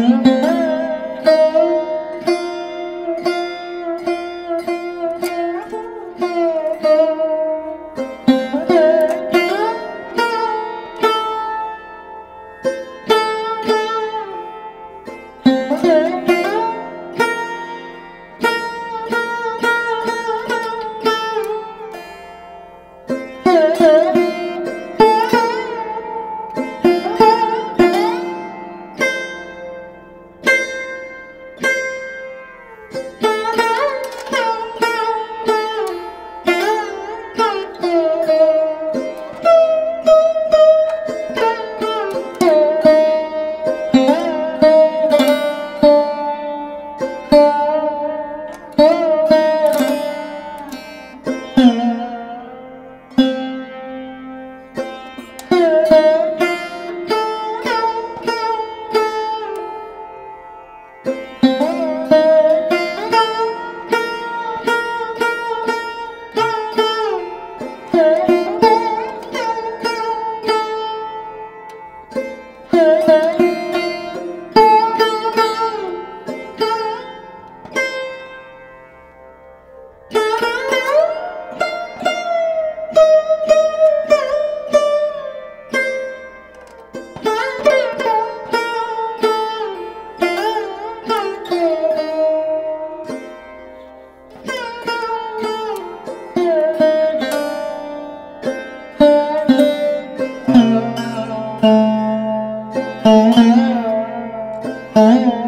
Música tới.